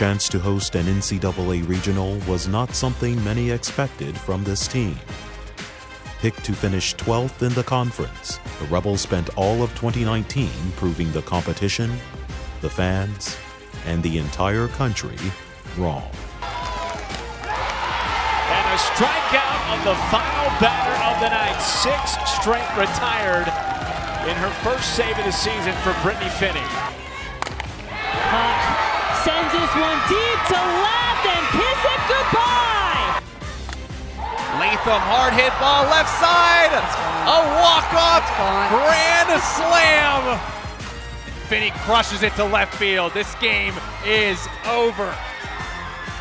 chance to host an NCAA regional was not something many expected from this team. Picked to finish 12th in the conference, the Rebels spent all of 2019 proving the competition, the fans, and the entire country wrong. And a strikeout of the final batter of the night. Six straight retired in her first save of the season for Brittany Finney. Puck sends this one deep to left and kiss it goodbye. Latham hard hit ball left side. A walk off grand slam. Finney crushes it to left field. This game is over.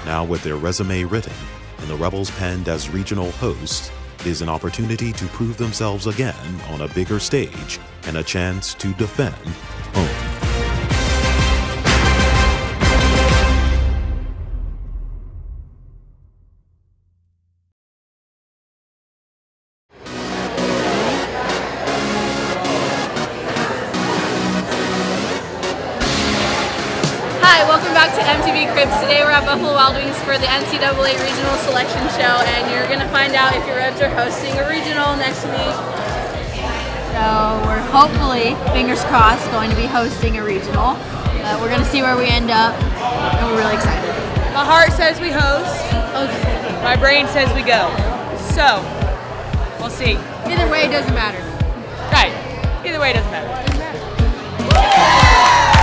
Now, with their resume written and the Rebels penned as regional hosts, is an opportunity to prove themselves again on a bigger stage and a chance to defend home. MTV Cribs. Today we're at Buffalo Wild Wings for the NCAA Regional Selection Show, and you're going to find out if your Rebs are hosting a regional next week. So we're hopefully, fingers crossed, going to be hosting a regional. Uh, we're going to see where we end up, and we're really excited. My heart says we host. My brain says we go. So, we'll see. Either way, it doesn't matter. Right. Either way, it doesn't matter. literally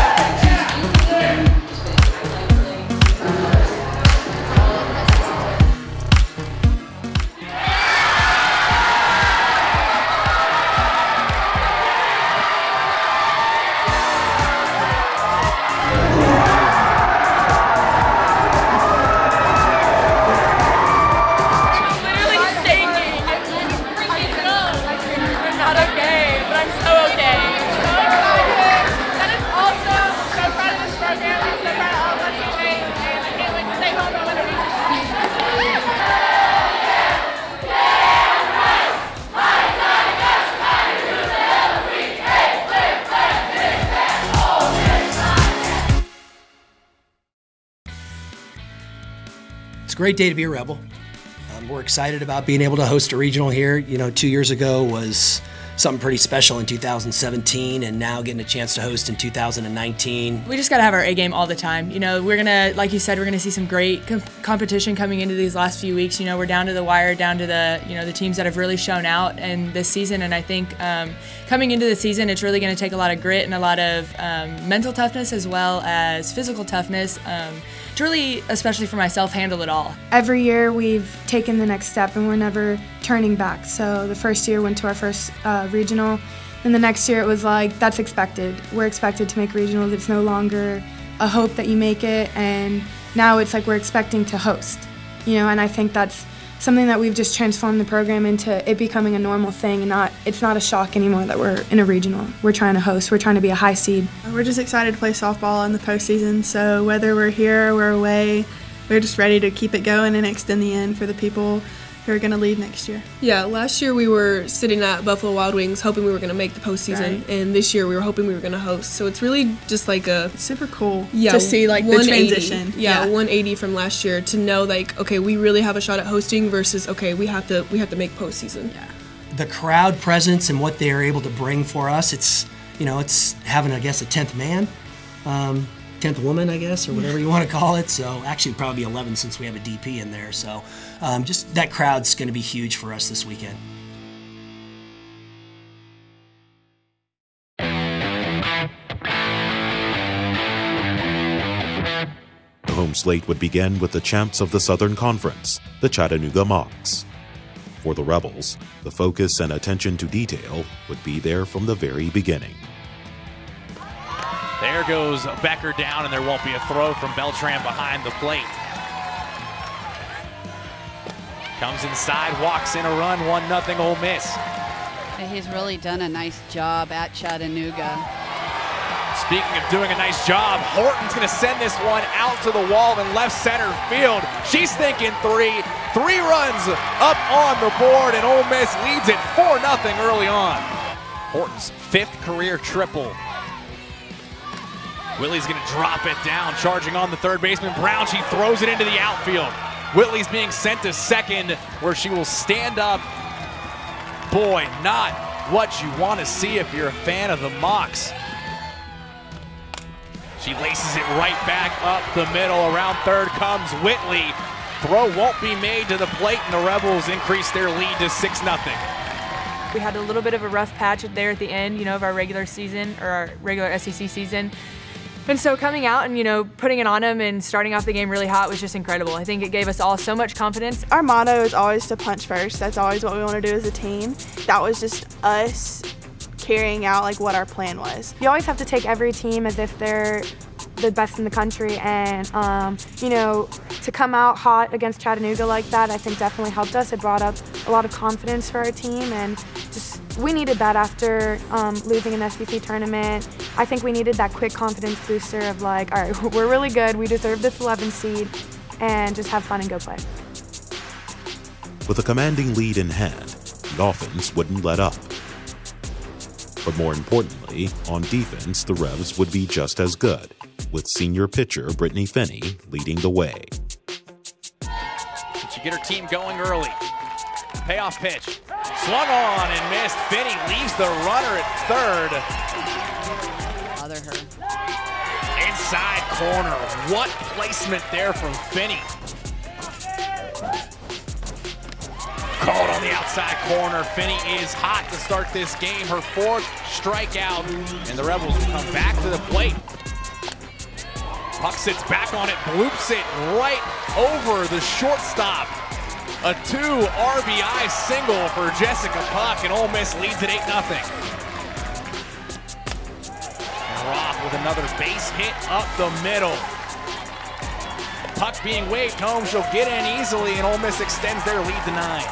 a great day to be a Rebel. Um, we're excited about being able to host a regional here. You know, two years ago was something pretty special in 2017, and now getting a chance to host in 2019. We just got to have our A game all the time. You know, we're going to, like you said, we're going to see some great com- competition coming into these last few weeks. You know, we're down to the wire, down to the, you know, the teams that have really shown out in this season. And I think um, coming into the season, it's really going to take a lot of grit and a lot of um, mental toughness as well as physical toughness um, to really, especially for myself, handle it all. Every year we've taken the next step and we're never turning back. So the first year went to our first uh, Uh, regional, and the next year it was like that's expected. We're expected to make regionals. It's no longer a hope that you make it, and now it's like we're expecting to host. You know, and I think that's something that we've just transformed the program into it becoming a normal thing and not it's not a shock anymore that we're in a regional. We're trying to host. We're trying to be a high seed. We're just excited to play softball in the postseason. So whether we're here or we're away, we're just ready to keep it going and extend the end for the people who are going to lead next year. Yeah, last year we were sitting at Buffalo Wild Wings hoping we were going to make the postseason, Right. and this year we were hoping we were going to host. So it's really just like a Super cool yeah to see like the 180. transition. Yeah, 180 from last year to know like okay, we really have a shot at hosting versus okay, we have to we have to make postseason. Yeah. The crowd presence and what they are able to bring for us, it's, you know, it's having, I guess, a 10th man, um, 10th woman, I guess, or whatever you want to call it. So actually, probably 11 since we have a DP in there. So um, just that crowd's going to be huge for us this weekend. The home slate would begin with the champs of the Southern Conference, the Chattanooga Mocs. For the Rebels, the focus and attention to detail would be there from the very beginning. There goes Becker down, and there won't be a throw from Beltran behind the plate. Comes inside, walks in a run, 1 nothing Ole Miss. He's really done a nice job at Chattanooga. Speaking of doing a nice job, Horton's going to send this one out to the wall in left center field. She's thinking three. Three runs up on the board, and Ole Miss leads it 4 0 early on. Horton's fifth career triple. Whitley's going to drop it down, charging on the third baseman. Brown, she throws it into the outfield. Whitley's being sent to second, where she will stand up. Boy, not what you want to see if you're a fan of the Mocs. She laces it right back up the middle. Around third comes Whitley. Throw won't be made to the plate, and the Rebels increase their lead to 6 0. We had a little bit of a rough patch there at the end, you know, of our regular season or our regular SEC season. And so coming out and, you know, putting it on them and starting off the game really hot was just incredible. I think it gave us all so much confidence. Our motto is always to punch first. That's always what we want to do as a team. That was just us carrying out like what our plan was. You always have to take every team as if they're the best in the country and um, you know to come out hot against Chattanooga like that I think definitely helped us. It brought up a lot of confidence for our team and just we needed that after um, losing an SEC tournament. I think we needed that quick confidence booster of like, all right, we're really good, we deserve this 11 seed, and just have fun and go play. With a commanding lead in hand, the offense wouldn't let up. But more importantly, on defense, the Rebs would be just as good, with senior pitcher Brittany Finney leading the way. She get her team going early. Payoff pitch. Swung on and missed. Finney leaves the runner at third. Bother her. Inside corner. What placement there from Finney. Called on the outside corner. Finney is hot to start this game. Her fourth strikeout. And the Rebels come back to the plate. Puck sits back on it, bloops it right over the shortstop. A two RBI single for Jessica Puck, and Ole Miss leads it 8 0. Roth with another base hit up the middle. Puck being waved home, she'll get in easily, and Ole Miss extends their lead to 9.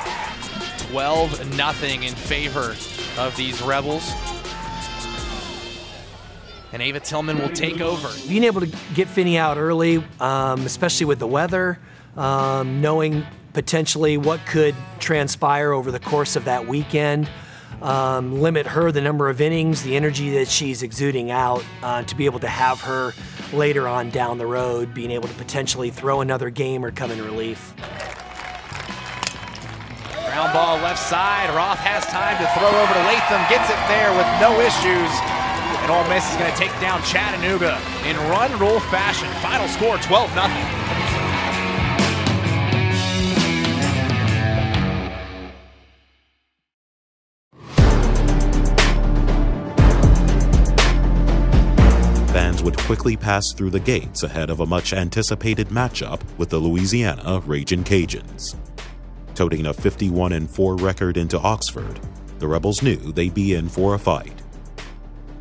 12 0 in favor of these Rebels. And Ava Tillman will take over. Being able to get Finney out early, um, especially with the weather, um, knowing potentially what could transpire over the course of that weekend. Um, limit her the number of innings, the energy that she's exuding out, uh, to be able to have her later on down the road, being able to potentially throw another game or come in relief. Ground ball left side. Roth has time to throw over to Latham, gets it there with no issues. And Ole Miss is going to take down Chattanooga in run rule fashion. Final score 12 0. Fans would quickly pass through the gates ahead of a much anticipated matchup with the Louisiana Ragin' Cajuns. Toting a 51 4 record into Oxford, the Rebels knew they'd be in for a fight.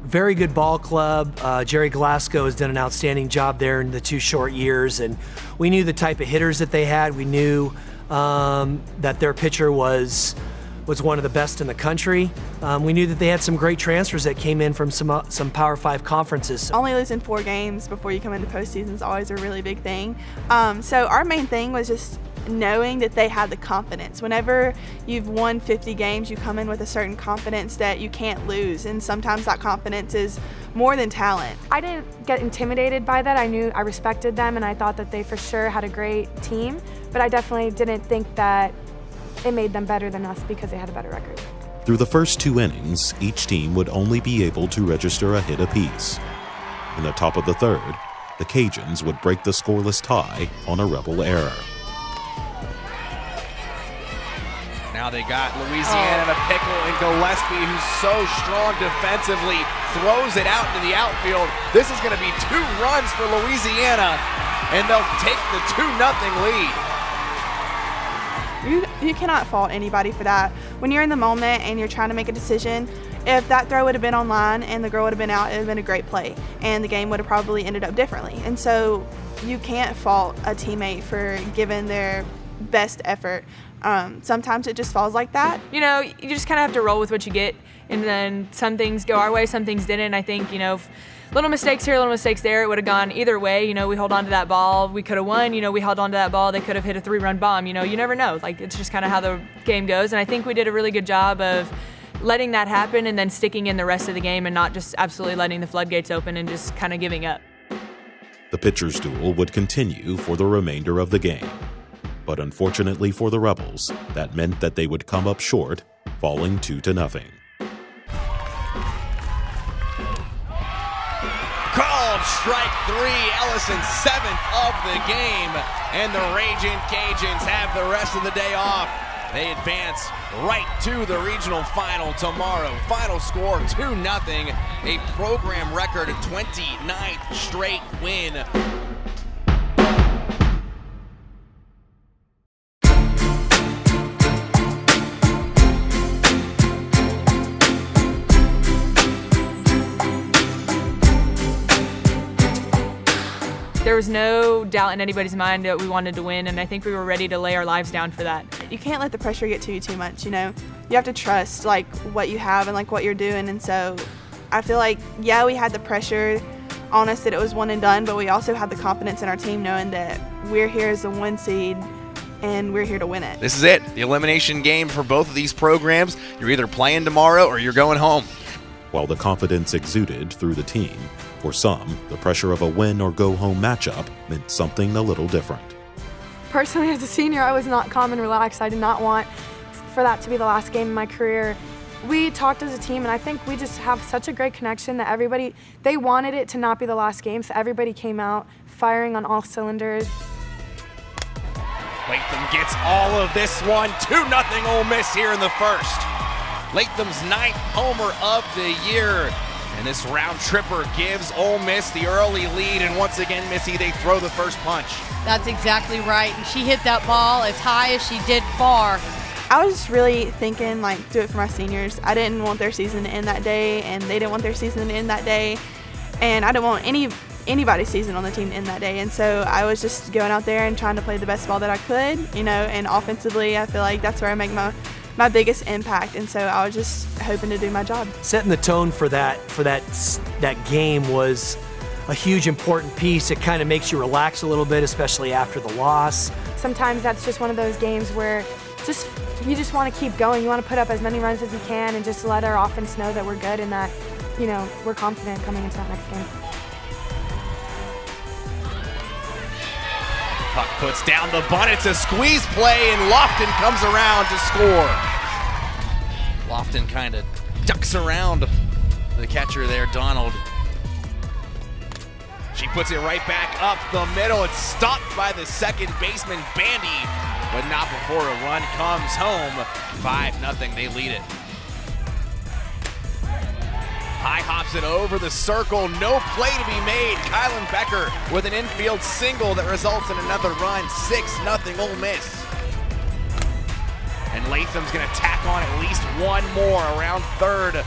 Very good ball club. Uh, Gerry Glasgow has done an outstanding job there in the two short years, and we knew the type of hitters that they had. We knew um, that their pitcher was was one of the best in the country. Um, we knew that they had some great transfers that came in from some uh, some Power Five conferences. Only losing four games before you come into postseason is always a really big thing. Um, so our main thing was just knowing that they had the confidence. Whenever you've won 50 games, you come in with a certain confidence that you can't lose, and sometimes that confidence is more than talent. I didn't get intimidated by that. I knew I respected them, and I thought that they for sure had a great team, but I definitely didn't think that it made them better than us because they had a better record. Through the first two innings, each team would only be able to register a hit apiece. In the top of the third, the Cajuns would break the scoreless tie on a Rebel error. Now they got oh. Louisiana in a pickle and Gillespie, who's so strong defensively, throws it out into the outfield. This is going to be two runs for Louisiana, and they'll take the 2 0 lead. You, you cannot fault anybody for that. When you're in the moment and you're trying to make a decision, if that throw would have been on line and the girl would have been out, it would have been a great play, and the game would have probably ended up differently. And so you can't fault a teammate for giving their best effort. Um, sometimes it just falls like that. You know, you just kind of have to roll with what you get, and then some things go our way, some things didn't. I think, you know, little mistakes here, little mistakes there. It would have gone either way. You know, we hold on to that ball. We could have won. You know, we held on to that ball. They could have hit a three run bomb. You know, you never know. Like, it's just kind of how the game goes. And I think we did a really good job of letting that happen and then sticking in the rest of the game and not just absolutely letting the floodgates open and just kind of giving up. The pitcher's duel would continue for the remainder of the game. But unfortunately for the Rebels, that meant that they would come up short, falling 2 to nothing. Called strike three. Ellison seventh of the game. And the Raging Cajuns have the rest of the day off. They advance right to the regional final tomorrow. Final score 2 0. A program record 29th straight win. There was no doubt in anybody's mind that we wanted to win, and I think we were ready to lay our lives down for that. You can't let the pressure get to you too much, you know. You have to trust like what you have and like what you're doing, and so I feel like yeah, we had the pressure on us that it was one and done, but we also had the confidence in our team knowing that we're here as the one seed and we're here to win it. This is it. The elimination game for both of these programs. You're either playing tomorrow or you're going home. While the confidence exuded through the team, for some, the pressure of a win or go home matchup meant something a little different. Personally, as a senior, I was not calm and relaxed. I did not want for that to be the last game in my career. We talked as a team, and I think we just have such a great connection that everybody, they wanted it to not be the last game, so everybody came out firing on all cylinders. Latham gets all of this one. 2 nothing Ole Miss here in the first. Latham's ninth homer of the year. And this round tripper gives Ole Miss the early lead. And once again, Missy, they throw the first punch. That's exactly right. And she hit that ball as high as she did far. I was just really thinking, like, do it for my seniors. I didn't want their season to end that day, and they didn't want their season to end that day. And I didn't want any anybody's season on the team to end that day. And so I was just going out there and trying to play the best ball that I could, you know, and offensively, I feel like that's where I make my my biggest impact and so I was just hoping to do my job. Setting the tone for that for that that game was a huge important piece. It kind of makes you relax a little bit, especially after the loss. Sometimes that's just one of those games where just you just want to keep going. You want to put up as many runs as you can and just let our offense know that we're good and that, you know, we're confident coming into that next game. Puck puts down the bunt. It's a squeeze play, and Lofton comes around to score. Lofton kind of ducks around the catcher there, Donald. She puts it right back up the middle. It's stopped by the second baseman, Bandy, but not before a run comes home. 5 0, they lead it. High hops it over the circle. No play to be made. Kylan Becker with an infield single that results in another run. 6 0 Ole Miss. And Latham's going to tack on at least one more around third.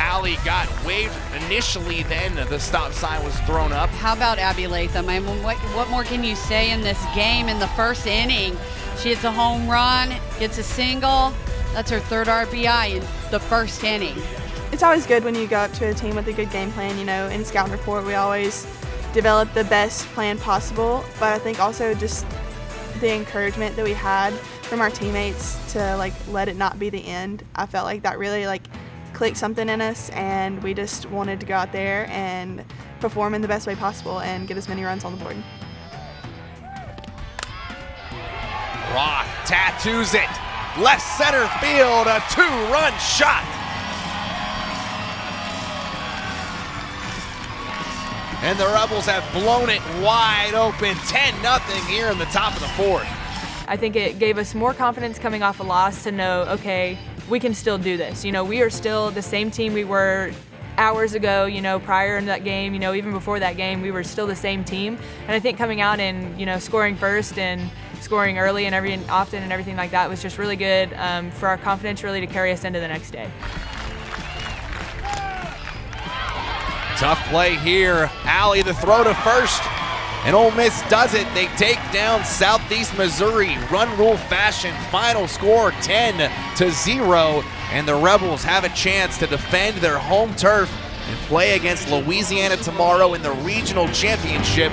Allie got waved initially, then the stop sign was thrown up. How about Abby Latham? I mean, what, what more can you say in this game in the first inning? She hits a home run, gets a single. That's her third RBI in the first inning it's always good when you go up to a team with a good game plan. You know, in scout report, we always develop the best plan possible. But I think also just the encouragement that we had from our teammates to like let it not be the end. I felt like that really like clicked something in us, and we just wanted to go out there and perform in the best way possible and get as many runs on the board. Roth tattoos it. Left center field, a two-run shot. And the Rebels have blown it wide open 10 0 here in the top of the fourth. I think it gave us more confidence coming off a loss to know, okay, we can still do this. You know, we are still the same team we were hours ago, you know, prior in that game, you know, even before that game, we were still the same team. And I think coming out and, you know, scoring first and scoring early and every often and everything like that was just really good um, for our confidence really to carry us into the next day. Tough play here. Allie the throw to first. And Ole Miss does it. They take down Southeast Missouri, run rule fashion. Final score 10 to 0. And the Rebels have a chance to defend their home turf and play against Louisiana tomorrow in the regional championship.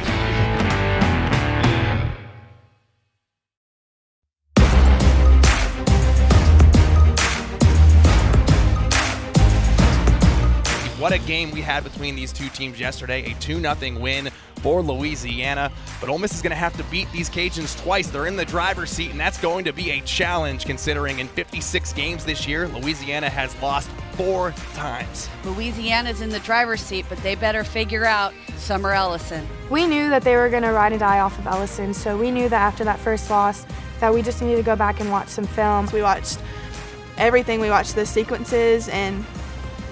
What a game we had between these two teams yesterday. A 2 0 win for Louisiana. But Ole Miss is going to have to beat these Cajuns twice. They're in the driver's seat, and that's going to be a challenge considering in 56 games this year, Louisiana has lost four times. Louisiana's in the driver's seat, but they better figure out Summer Ellison. We knew that they were going to ride and die off of Ellison, so we knew that after that first loss that we just needed to go back and watch some film. We watched everything. We watched the sequences and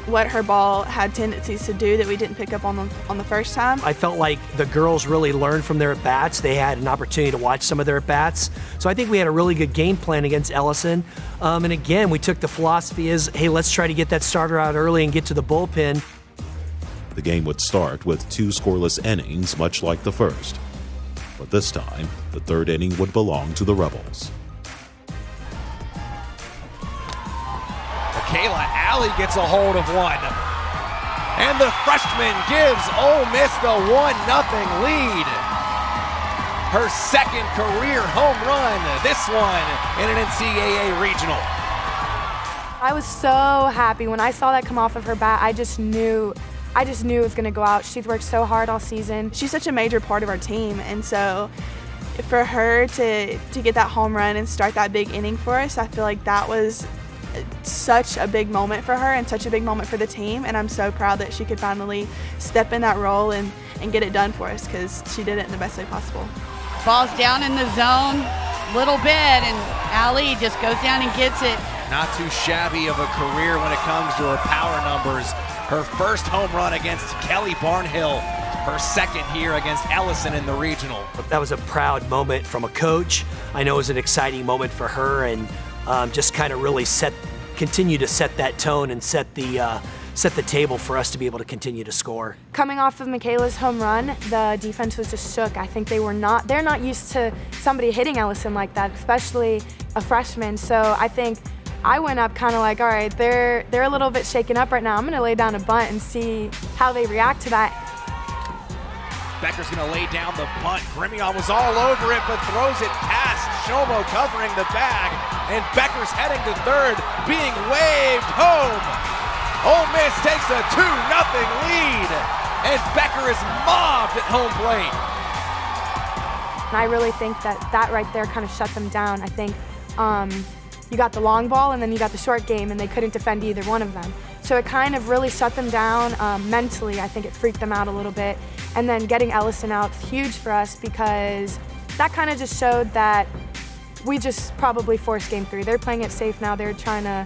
what her ball had tendencies to do that we didn't pick up on the on the first time. I felt like the girls really learned from their at bats. They had an opportunity to watch some of their at bats, so I think we had a really good game plan against Ellison. Um, and again, we took the philosophy is, hey, let's try to get that starter out early and get to the bullpen. The game would start with two scoreless innings, much like the first. But this time, the third inning would belong to the Rebels. Kayla Alley gets a hold of one. And the freshman gives Ole Miss the 1 0 lead. Her second career home run, this one in an NCAA regional. I was so happy when I saw that come off of her bat. I just knew I just knew it was going to go out. She's worked so hard all season. She's such a major part of our team, and so for her to to get that home run and start that big inning for us, I feel like that was such a big moment for her and such a big moment for the team. And I'm so proud that she could finally step in that role and, and get it done for us because she did it in the best way possible. Ball's down in the zone, little bit, and Ali just goes down and gets it. Not too shabby of a career when it comes to her power numbers. Her first home run against Kelly Barnhill, her second here against Ellison in the regional. That was a proud moment from a coach. I know it was an exciting moment for her and um, just kind of really set, continue to set that tone and set the uh, set the table for us to be able to continue to score. Coming off of Michaela's home run, the defense was just shook. I think they were not, they're not used to somebody hitting Ellison like that, especially a freshman. So I think I went up kind of like, all right, they're, they're a little bit shaken up right now. I'm gonna lay down a bunt and see how they react to that. Becker's going to lay down the bunt. Grimion was all over it, but throws it past Shomo covering the bag. And Becker's heading to third, being waved home. Ole Miss takes a 2 0 lead. And Becker is mobbed at home plate. And I really think that that right there kind of shut them down. I think um, you got the long ball and then you got the short game, and they couldn't defend either one of them. So it kind of really shut them down um, mentally. I think it freaked them out a little bit. And then getting Ellison out huge for us because that kind of just showed that we just probably forced game three. They're playing it safe now. They're trying to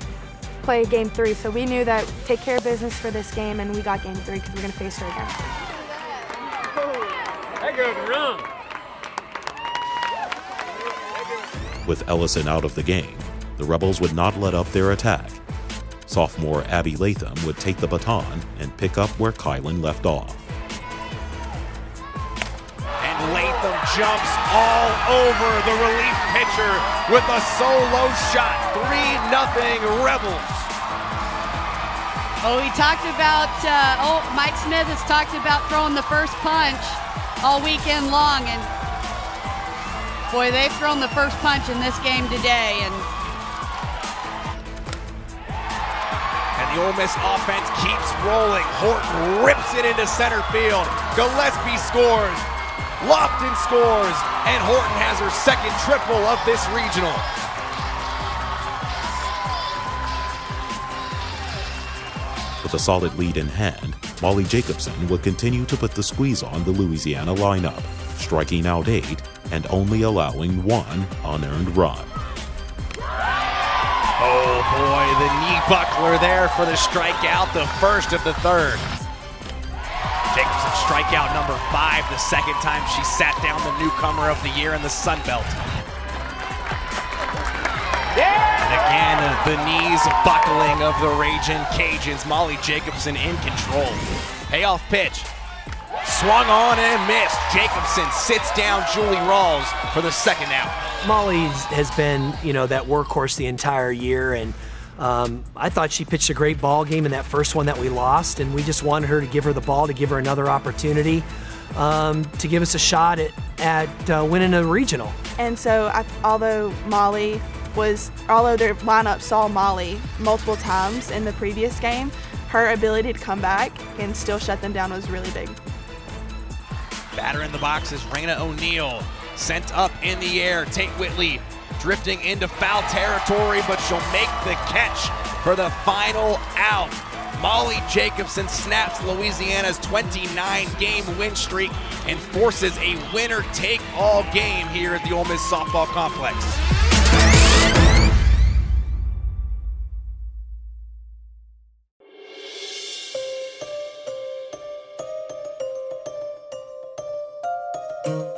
play game three. So we knew that take care of business for this game, and we got game three because we're going to face her again. With Ellison out of the game, the Rebels would not let up their attack. Sophomore Abby Latham would take the baton and pick up where Kylan left off. And Latham jumps all over the relief pitcher with a solo shot. 3 0 Rebels. Oh, he talked about, uh, oh, Mike Smith has talked about throwing the first punch all weekend long. And boy, they've thrown the first punch in this game today. And the Ole Miss offense keeps rolling. Horton rips it into center field. Gillespie scores. Lofton scores. And Horton has her second triple of this regional. With a solid lead in hand, Molly Jacobson would continue to put the squeeze on the Louisiana lineup, striking out eight and only allowing one unearned run. Boy, the knee buckler there for the strikeout, the first of the third. Jacobson strikeout number five, the second time she sat down the newcomer of the year in the Sun Belt. And again, the knees buckling of the Raging Cajuns. Molly Jacobson in control. Payoff pitch. Swung on and missed. Jacobson sits down Julie Rawls for the second out. Molly has been, you know, that workhorse the entire year, and um, I thought she pitched a great ball game in that first one that we lost, and we just wanted her to give her the ball to give her another opportunity um, to give us a shot at, at uh, winning a regional. And so, I, although Molly was, although their lineup saw Molly multiple times in the previous game, her ability to come back and still shut them down was really big. Batter in the box is Raina O'Neal sent up in the air. Tate Whitley drifting into foul territory, but she'll make the catch for the final out. Molly Jacobson snaps Louisiana's 29 game win streak and forces a winner take all game here at the Ole Miss softball complex.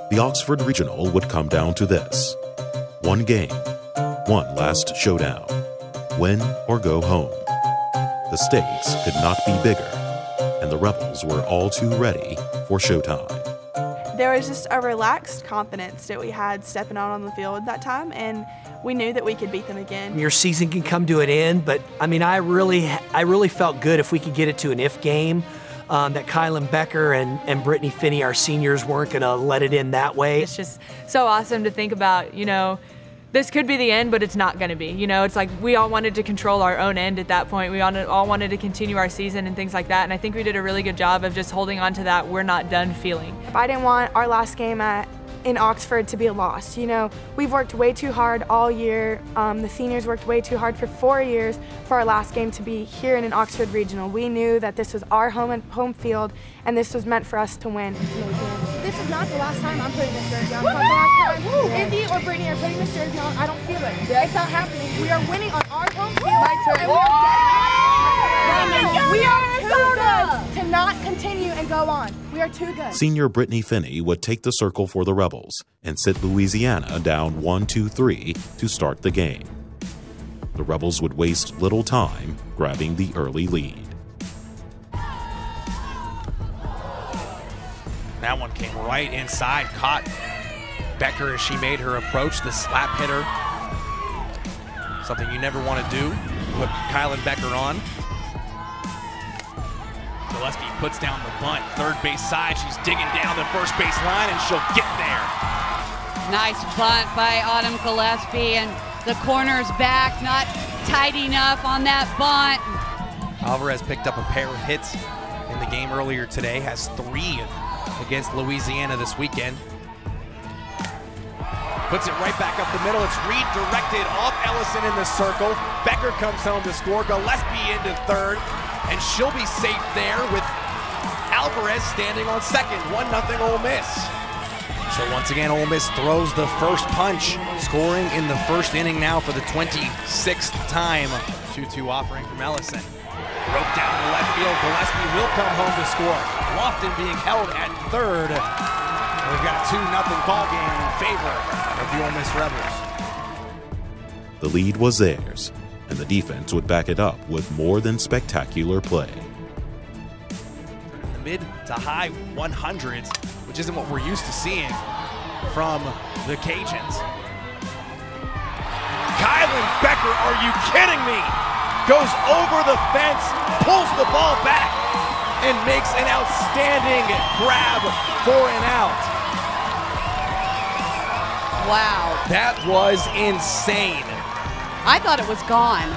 The Oxford Regional would come down to this one game, one last showdown. Win or go home. The stakes could not be bigger, and the Rebels were all too ready for showtime. There was just a relaxed confidence that we had stepping out on the field that time, and we knew that we could beat them again. Your season can come to an end, but I mean, I really, I really felt good if we could get it to an if game. Um, that Kylan Becker and, and Brittany Finney, our seniors, weren't going to let it in that way. It's just so awesome to think about, you know, this could be the end, but it's not going to be. You know, it's like we all wanted to control our own end at that point. We all wanted to continue our season and things like that. And I think we did a really good job of just holding on to that we're not done feeling. I didn't want our last game at in Oxford to be a loss. You know, we've worked way too hard all year. Um, the seniors worked way too hard for four years for our last game to be here in an Oxford regional. We knew that this was our home and home field, and this was meant for us to win. This is not the last time I'm putting this jersey on. the last time Izzy or Brittany are putting this jersey on, I don't feel it. It's not happening. We are winning on our home field. My. We are too good to not continue and go on. We are too good. Senior Brittany Finney would take the circle for the Rebels and sit Louisiana down 1 2 3 to start the game. The Rebels would waste little time grabbing the early lead. That one came right inside, caught Becker as she made her approach, the slap hitter. Something you never want to do, put Kylan Becker on. Gillespie puts down the bunt, third base side. She's digging down the first base line, and she'll get there. Nice bunt by Autumn Gillespie, and the corner's back, not tight enough on that bunt. Alvarez picked up a pair of hits in the game earlier today, has three against Louisiana this weekend. Puts it right back up the middle. It's redirected off Ellison in the circle. Becker comes home to score. Gillespie into third and she'll be safe there with Alvarez standing on second. 1 0 Ole Miss. So once again, Ole Miss throws the first punch, scoring in the first inning now for the 26th time. 2-2 offering from Ellison. Broke down to left field. Gillespie will come home to score. Lofton being held at third. We've got a 2-0 ball game in favor of the Ole Miss Rebels. The lead was theirs, and the defense would back it up with more than spectacular play. In the mid to high 100s, which isn't what we're used to seeing from the Cajuns. Kylan Becker, are you kidding me? Goes over the fence, pulls the ball back, and makes an outstanding grab for an out. Wow. That was insane. I thought it was gone.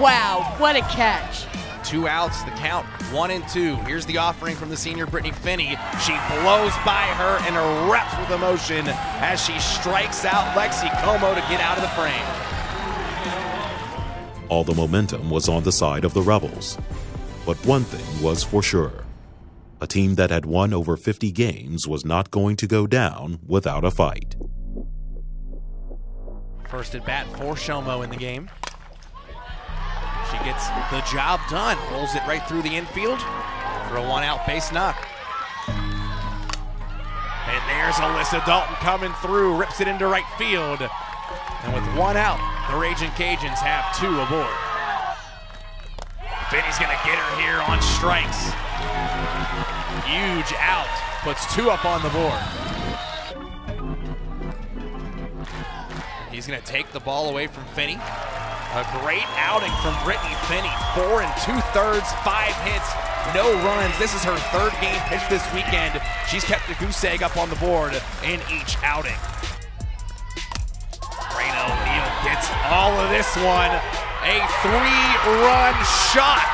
Wow, what a catch. Two outs, the count, one and two. Here's the offering from the senior Brittany Finney. She blows by her and erupts with emotion as she strikes out Lexi Como to get out of the frame. All the momentum was on the side of the Rebels. But one thing was for sure. A team that had won over 50 games was not going to go down without a fight. First at bat for Shomo in the game. She gets the job done. Rolls it right through the infield for a one out base knock. And there's Alyssa Dalton coming through, rips it into right field. And with one out, the Raging Cajuns have two aboard. Finney's gonna get her here on strikes. Huge out, puts two up on the board. He's going to take the ball away from Finney. A great outing from Brittany Finney. Four and two thirds, five hits, no runs. This is her third game pitch this weekend. She's kept the goose egg up on the board in each outing. Raina O'Neal gets all of this one. A three-run shot.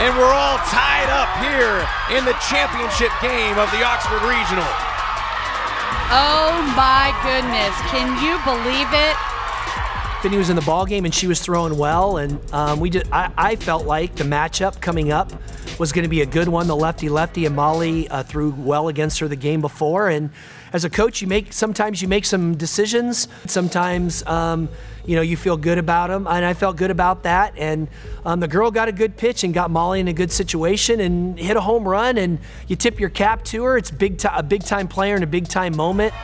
and we're all tied up here in the championship game of the Oxford Regional. Oh my goodness. Can you believe it? Finney was in the ball game and she was throwing well, and um, we did. I, I, felt like the matchup coming up was going to be a good one. The lefty lefty and Molly uh, threw well against her the game before, and as a coach, you make sometimes you make some decisions. Sometimes um, you know you feel good about them, and I felt good about that. And um, the girl got a good pitch and got Molly in a good situation and hit a home run, and you tip your cap to her. It's big a big time player in a big time moment.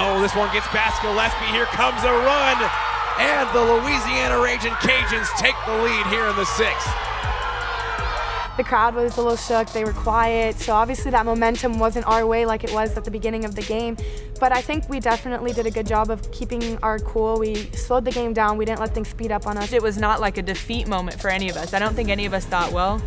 Oh, this one gets past Gillespie. Here comes a run. And the Louisiana Raging Cajuns take the lead here in the sixth. The crowd was a little shook, they were quiet, so obviously that momentum wasn't our way like it was at the beginning of the game. But I think we definitely did a good job of keeping our cool. We slowed the game down, we didn't let things speed up on us. It was not like a defeat moment for any of us. I don't think any of us thought, well,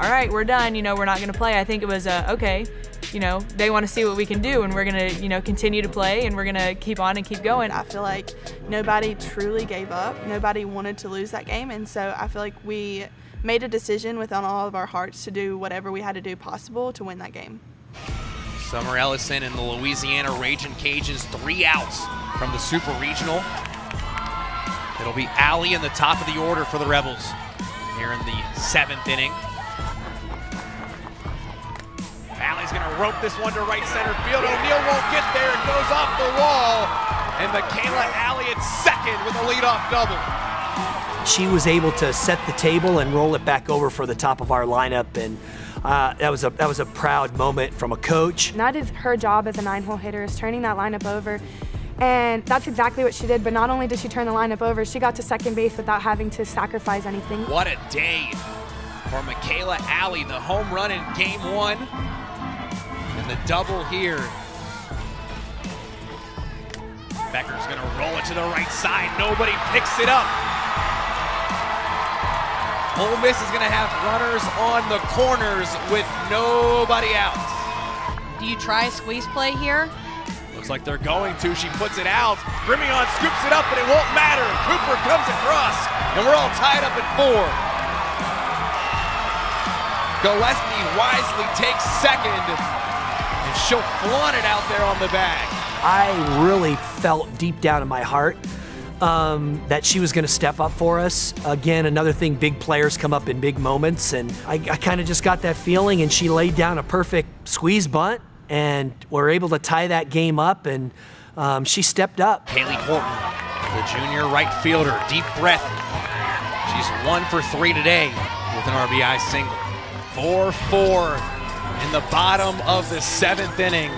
all right, we're done, you know, we're not going to play. I think it was, uh, okay, you know, they want to see what we can do and we're going to, you know, continue to play and we're going to keep on and keep going. I feel like nobody truly gave up. Nobody wanted to lose that game. And so I feel like we made a decision within all of our hearts to do whatever we had to do possible to win that game. Summer Ellison and the Louisiana Raging Cajuns, three outs from the Super Regional. It'll be Allie in the top of the order for the Rebels here in the seventh inning. Allie's going to rope this one to right center field. O'Neal won't get there. It goes off the wall. And Michaela Allie at second with a leadoff double. She was able to set the table and roll it back over for the top of our lineup, and uh, that was a that was a proud moment from a coach. And that is her job as a nine-hole hitter is turning that lineup over. And that's exactly what she did. But not only did she turn the lineup over, she got to second base without having to sacrifice anything. What a day for Michaela Allie, the home run in game one. And the double here. Becker's gonna roll it to the right side. Nobody picks it up. Ole Miss is gonna have runners on the corners with nobody out. Do you try a squeeze play here? Looks like they're going to. She puts it out. Grimion scoops it up, but it won't matter. Cooper comes across, and we're all tied up at four. Gillespie wisely takes second, and she'll flaunt it out there on the bag. I really felt deep down in my heart um, that she was going to step up for us. Again, another thing, big players come up in big moments, and I, I kind of just got that feeling, and she laid down a perfect squeeze bunt, and we're able to tie that game up, and um, she stepped up. Haley Horton, the junior right fielder, deep breath. She's one for three today with an RBI single. 4 4 in the bottom of the seventh inning.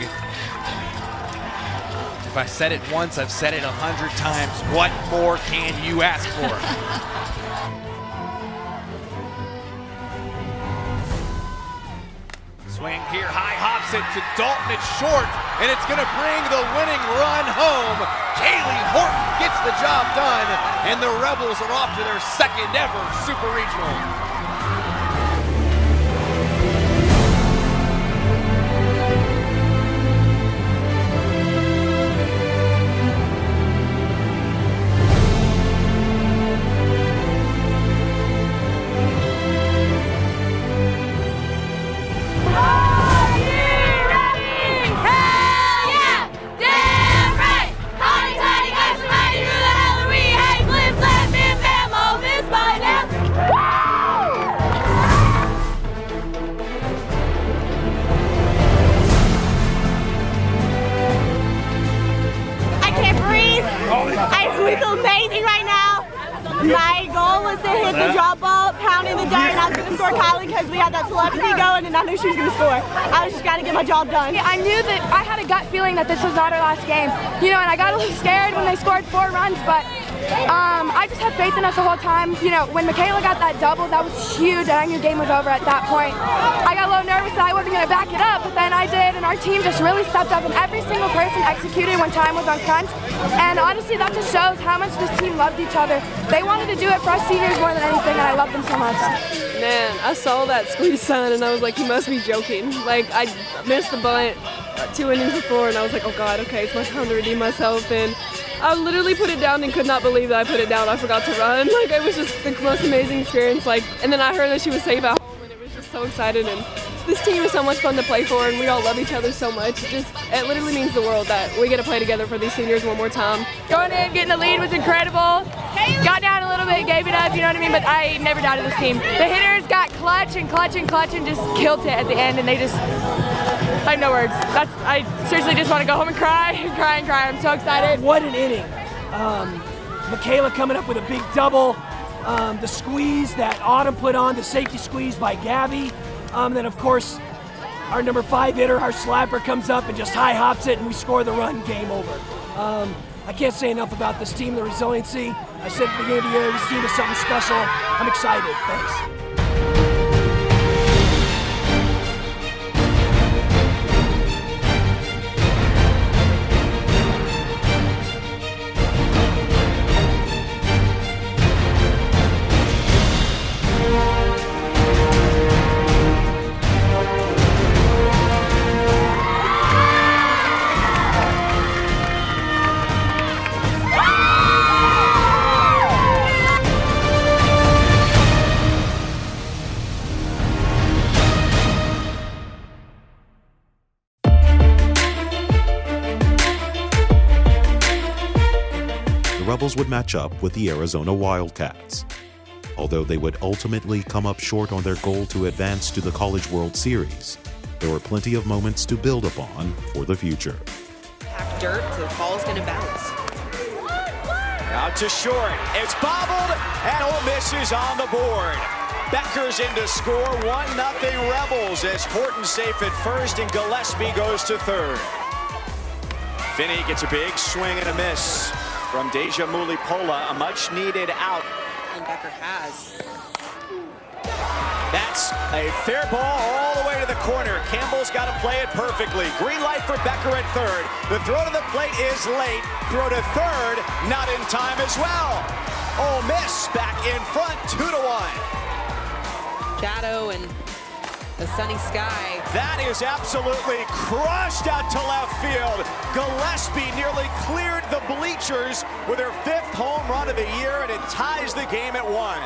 I said it once, I've said it a hundred times. What more can you ask for? Swing here, high hops it to Dalton. It's short, and it's going to bring the winning run home. Kaylee Horton gets the job done, and the Rebels are off to their second ever Super Regional. We feel amazing right now. My goal was to hit the drop ball, pounding the dirt, and I was going to score Kylie because we had that telepathy going, and I knew she was going to score. I was just got to get my job done. I knew that I had a gut feeling that this was not our last game, you know, and I got a little scared when they scored four runs, but um, I just had faith in us the whole time. You know, when Michaela got that double, that was huge, and I knew game was over at that point. I got a little nervous that I wasn't going to back it up, but then I did, and our team just really stepped up, and every single person executed when time was on crunch. And honestly, that just shows how much this team loved each other. They wanted to do it for us seniors more than anything, and I love them so much. Man, I saw that squeeze sign, and I was like, he must be joking. Like, I missed the bunt two innings before, and I was like, oh God, okay, it's my time to redeem myself. And I literally put it down and could not believe that I put it down. I forgot to run. Like it was just the most amazing experience. Like, and then I heard that she was safe at home, and it was just so excited. And this team is so much fun to play for, and we all love each other so much. It just it literally means the world that we get to play together for these seniors one more time. Going in, getting the lead was incredible. Got down a little bit, gave it up, you know what I mean? But I never doubted this team. The hitters got clutch and clutch and clutch and just killed it at the end, and they just. I have no words. That's I seriously just want to go home and cry and cry and cry. I'm so excited. What an inning! Um, Michaela coming up with a big double. Um, the squeeze that Autumn put on, the safety squeeze by Gabby. Um, then of course, our number five hitter, our slapper, comes up and just high hops it, and we score the run. Game over. Um, I can't say enough about this team, the resiliency. I said at the beginning of the year, this team is something special. I'm excited. Thanks. Would match up with the Arizona Wildcats. Although they would ultimately come up short on their goal to advance to the College World Series, there were plenty of moments to build upon for the future. Pack dirt, so the ball's going to bounce. Out to short. It's bobbled, and Ole Miss is on the board. Becker's in to score 1 0 Rebels as Horton safe at first and Gillespie goes to third. Finney gets a big swing and a miss from Deja Mulipola, a much needed out. And Becker has. That's a fair ball all the way to the corner. Campbell's got to play it perfectly. Green light for Becker at third. The throw to the plate is late. Throw to third, not in time as well. Ole Miss back in front, two to one. Shadow and the sunny sky. That is absolutely crushed out to left field. Gillespie nearly cleared the bleachers with her fifth home run of the year, and it ties the game at one.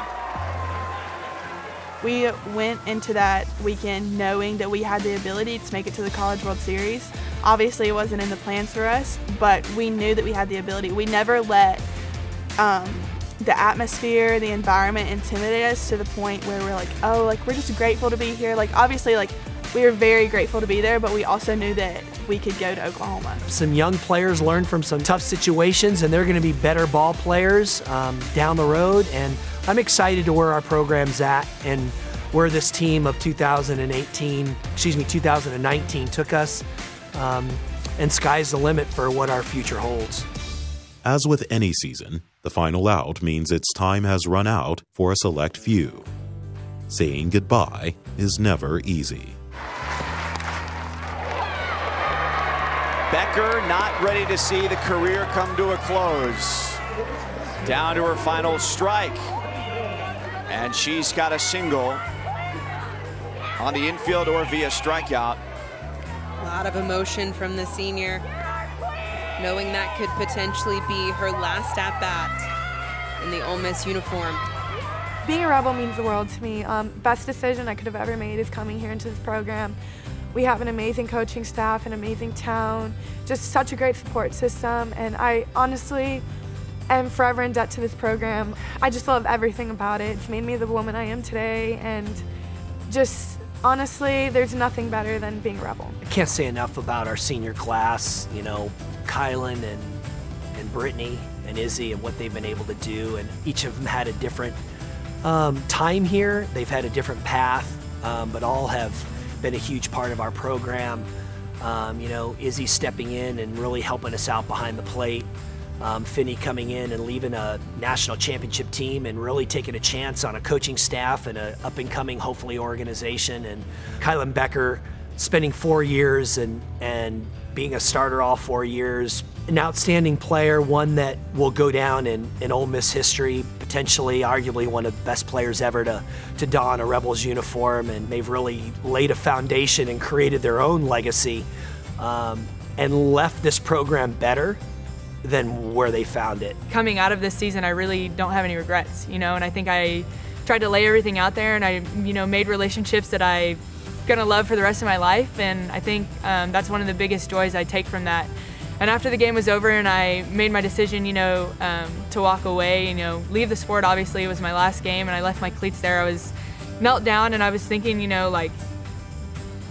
We went into that weekend knowing that we had the ability to make it to the College World Series. Obviously, it wasn't in the plans for us, but we knew that we had the ability. We never let um, the atmosphere, the environment intimidate us to the point where we're like, oh, like we're just grateful to be here. Like obviously, like we were very grateful to be there, but we also knew that we could go to Oklahoma. Some young players learn from some tough situations, and they're going to be better ball players um, down the road. And I'm excited to where our program's at and where this team of 2018, excuse me, 2019 took us. Um, and sky's the limit for what our future holds. As with any season, the final out means its time has run out for a select few. Saying goodbye is never easy. Becker not ready to see the career come to a close. Down to her final strike. And she's got a single on the infield or via strikeout. A lot of emotion from the senior, knowing that could potentially be her last at bat in the Ole Miss uniform. Being a Rebel means the world to me. Um, best decision I could have ever made is coming here into this program. We have an amazing coaching staff, an amazing town, just such a great support system, and I honestly am forever in debt to this program. I just love everything about it. It's made me the woman I am today, and just honestly, there's nothing better than being a Rebel. I can't say enough about our senior class, you know, Kylan and, and Brittany and Izzy and what they've been able to do, and each of them had a different um, time here. They've had a different path, um, but all have been a huge part of our program. Um, you know, Izzy stepping in and really helping us out behind the plate. Um, Finney coming in and leaving a national championship team and really taking a chance on a coaching staff and a up and coming, hopefully, organization. And Kylan Becker spending four years and, and being a starter all four years. An outstanding player, one that will go down in, in Ole Miss history, potentially, arguably one of the best players ever to, to don a Rebels uniform. And they've really laid a foundation and created their own legacy um, and left this program better than where they found it. Coming out of this season, I really don't have any regrets, you know, and I think I tried to lay everything out there and I, you know, made relationships that I gonna love for the rest of my life and I think um, that's one of the biggest joys I take from that. And after the game was over and I made my decision, you know, um, to walk away, you know, leave the sport, obviously it was my last game and I left my cleats there, I was melt down and I was thinking, you know, like,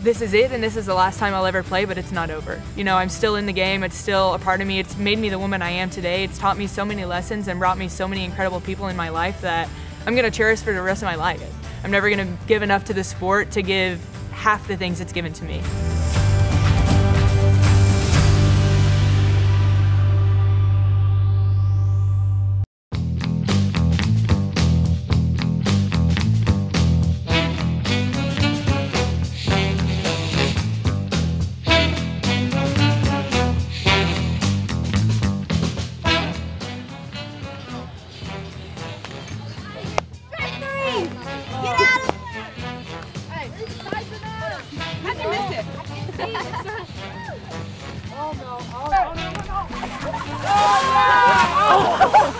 this is it and this is the last time I'll ever play, but it's not over. You know, I'm still in the game, it's still a part of me, it's made me the woman I am today, it's taught me so many lessons and brought me so many incredible people in my life that I'm gonna cherish for the rest of my life. I'm never gonna give enough to the sport to give half the things it's given to me. Oh!